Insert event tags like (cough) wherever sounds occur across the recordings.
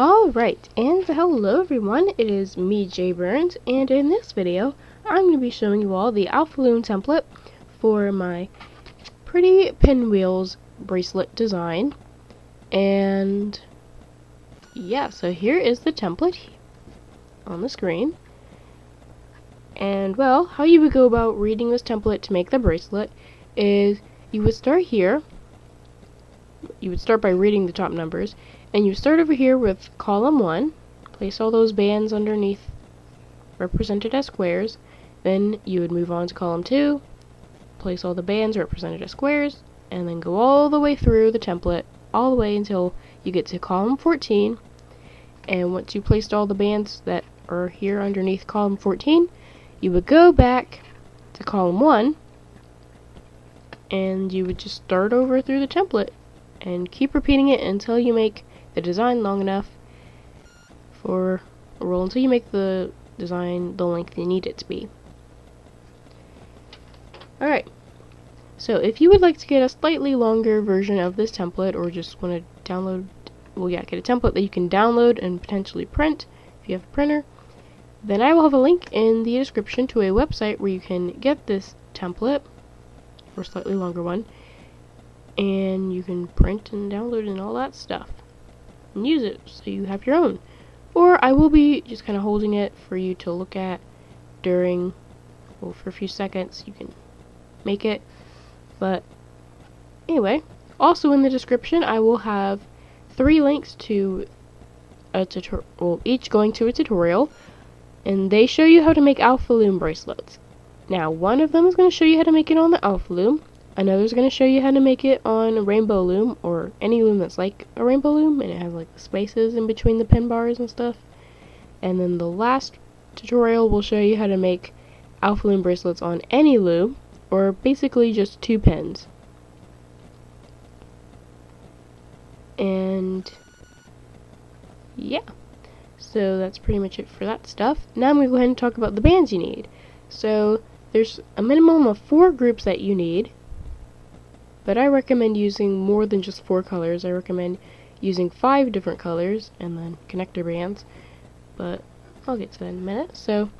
Alright, and hello everyone, it is me J Burns, and in this video, I'm going to be showing you all the Alpha Loom template for my pretty pinwheels bracelet design. And yeah, so here is the template on the screen. And well, how you would go about reading this template to make the bracelet is you would start here. You would start by reading the top numbers and you start over here with column 1, place all those bands underneath represented as squares, then you would move on to column 2, place all the bands represented as squares, and then go all the way through the template, all the way until you get to column 14, and once you placed all the bands that are here underneath column 14, you would go back to column 1, and you would just start over through the template, and keep repeating it until you make the design long enough for a roll until you make the design the length you need it to be. Alright, so if you would like to get a slightly longer version of this template or just want to download, well yeah, get a template that you can download and potentially print if you have a printer, then I will have a link in the description to a website where you can get this template, or a slightly longer one, and you can print and download and all that stuff and use it so you have your own. Or I will be just kind of holding it for you to look at during, well, for a few seconds. You can make it. But anyway, also in the description, I will have three links to a tutorial, well, each going to a tutorial, and they show you how to make Alpha Loom bracelets. Now, one of them is going to show you how to make it on the Alpha Loom, Another's going to show you how to make it on a rainbow loom or any loom that's like a rainbow loom and it has like the spaces in between the pin bars and stuff. And then the last tutorial will show you how to make alpha loom bracelets on any loom or basically just two pins. And yeah, so that's pretty much it for that stuff. Now I'm going to go ahead and talk about the bands you need. So there's a minimum of four groups that you need but I recommend using more than just four colors. I recommend using five different colors and then connector bands. But I'll get to that in a minute. So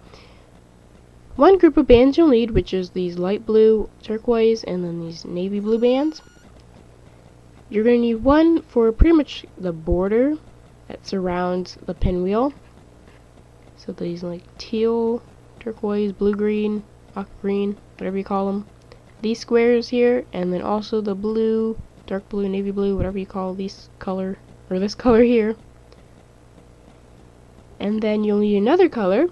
one group of bands you'll need, which is these light blue turquoise and then these navy blue bands. You're going to need one for pretty much the border that surrounds the pinwheel. So these like teal, turquoise, blue-green, aqua green, whatever you call them these squares here, and then also the blue, dark blue, navy blue, whatever you call these color, or this (laughs) color here. And then you'll need another color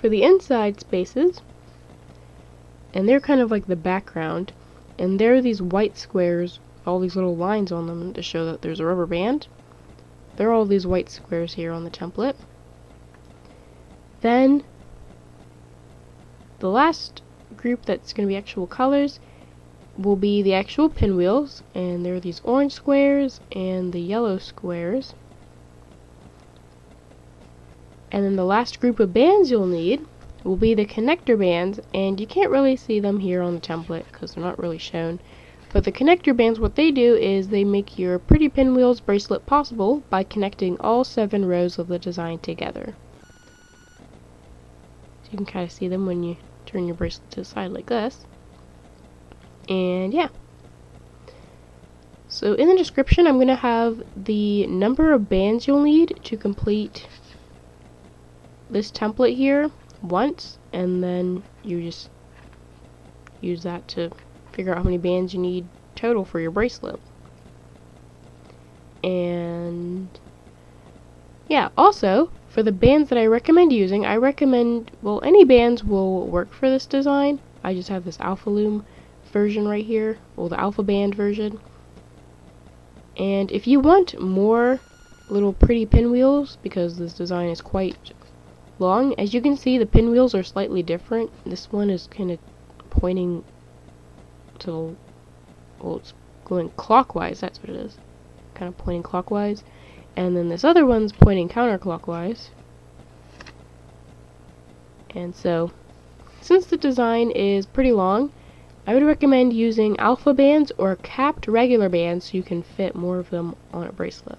for the inside spaces, and they're kind of like the background, and there are these white squares, all these little lines on them to show that there's a rubber band. There are all these white squares here on the template. Then, the last group that's going to be actual colors will be the actual pinwheels, and there are these orange squares and the yellow squares. And then the last group of bands you'll need will be the connector bands, and you can't really see them here on the template because they're not really shown. But the connector bands, what they do is they make your pretty pinwheels bracelet possible by connecting all seven rows of the design together. So you can kind of see them when you turn your bracelet to the side like this. And yeah. So in the description, I'm going to have the number of bands you'll need to complete this template here once, and then you just use that to figure out how many bands you need total for your bracelet. And yeah, also, for the bands that I recommend using, I recommend, well, any bands will work for this design. I just have this Alpha Loom version right here, well, the Alpha Band version. And if you want more little pretty pinwheels, because this design is quite long, as you can see, the pinwheels are slightly different. This one is kind of pointing to well, it's going clockwise, that's what it is. Kind of pointing clockwise and then this other one's pointing counterclockwise. And so, since the design is pretty long, I would recommend using alpha bands or capped regular bands so you can fit more of them on a bracelet.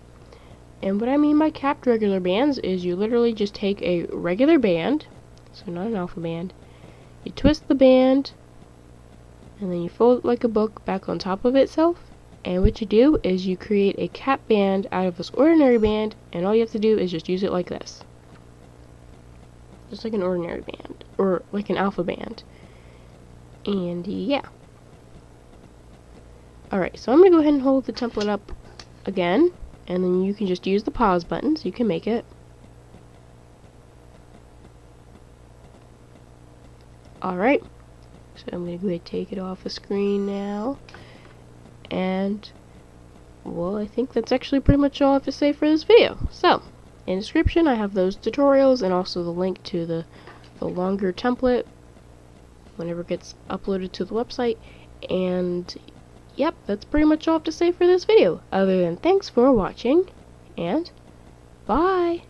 And what I mean by capped regular bands is you literally just take a regular band, so not an alpha band, you twist the band, and then you fold it like a book back on top of itself. And what you do is you create a cap band out of this ordinary band, and all you have to do is just use it like this. Just like an ordinary band, or like an alpha band. And yeah. Alright, so I'm going to go ahead and hold the template up again, and then you can just use the pause button so you can make it. Alright, so I'm going to go ahead and take it off the screen now. And, well, I think that's actually pretty much all I have to say for this video. So, in description I have those tutorials and also the link to the, the longer template whenever it gets uploaded to the website. And, yep, that's pretty much all I have to say for this video. Other than thanks for watching, and bye!